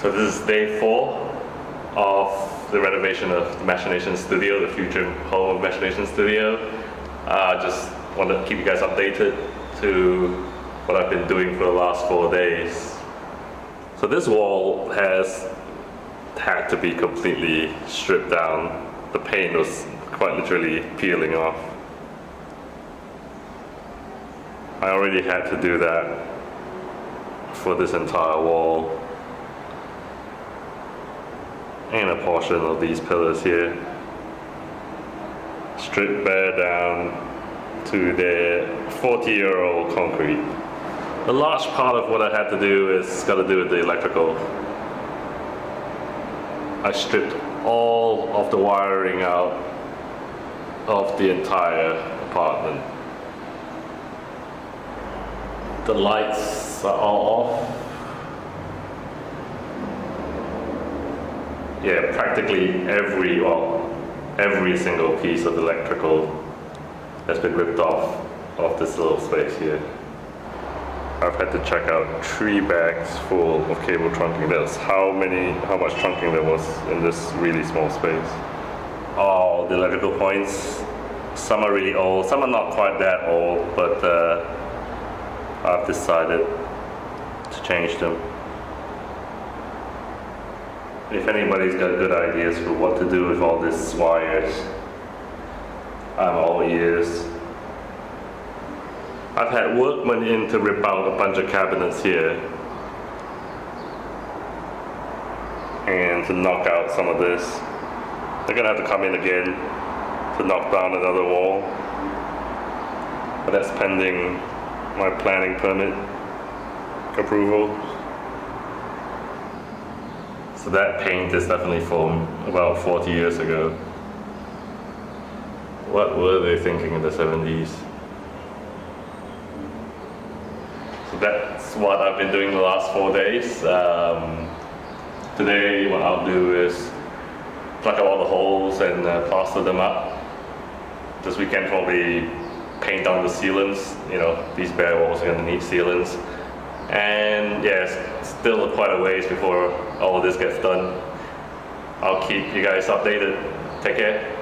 So this is day four of the renovation of the Machination Studio, the future home of Machination Studio. Uh, just want to keep you guys updated to what I've been doing for the last four days. So this wall has had to be completely stripped down. The paint was quite literally peeling off. I already had to do that for this entire wall and a portion of these pillars here. Strip bare down to the 40 year old concrete. A large part of what I had to do is got to do with the electrical. I stripped all of the wiring out of the entire apartment. The lights are all off. Yeah, practically every, well, every single piece of electrical has been ripped off of this little space here. I've had to check out three bags full of cable trunking. That's how many, how much trunking there was in this really small space. All the electrical points, some are really old, some are not quite that old, but uh, I've decided to change them if anybody's got good ideas for what to do with all this wires, I'm all ears. I've had workmen in to rip out a bunch of cabinets here and to knock out some of this. They're gonna have to come in again to knock down another wall. But that's pending my planning permit approval. So that paint is definitely from about 40 years ago. What were they thinking in the 70s? So that's what I've been doing the last four days. Um, today what I'll do is plug out all the holes and uh, plaster them up. This weekend probably paint on the sealants. You know, these bare walls are gonna need sealants. And yes, still quite a ways before all of this gets done. I'll keep you guys updated. Take care.